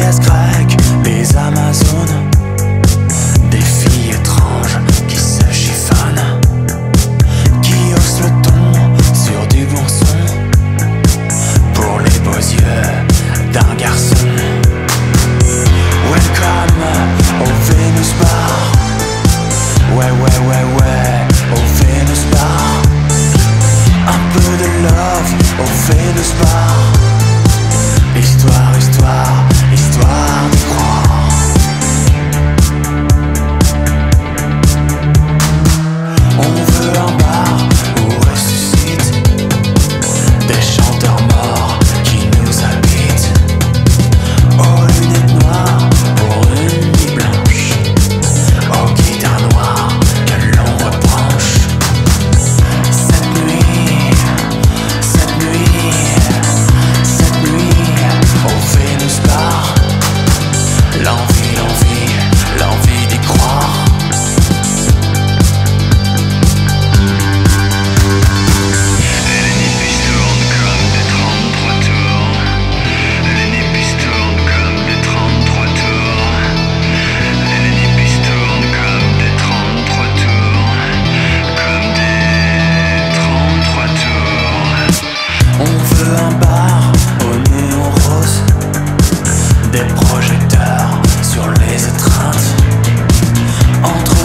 Déesses grecques, les Amazones. Des filles étranges qui se chiffonnent. Qui haussent le ton sur du bon son. Pour les beaux yeux d'un garçon. Welcome au Venus Bar. Ouais, ouais, ouais, ouais, au Venus Bar. sur les étreintes. Entre